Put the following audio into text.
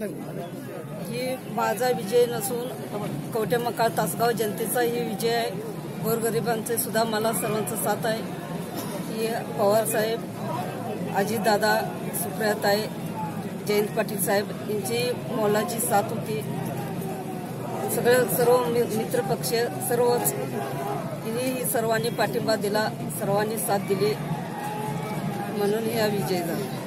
ही माझा विजय नसून कवठेमकाळ तासगाव जनतेचा ही विजय आहे. गोरगरिबांचे सुद्धा मला सर्वांचा साथ आहे. ही पवार साहेब अजितदादा सुप्रियाताई जयंत पाटील साहेब यांची मोलाची साथ होती. सगळं सर्व मित्रपक्ष सर्वच यांनी सर्वांनी पाठिंबा दिला सर्वांनी साथ दिली. म्हणून हा विजय झाला.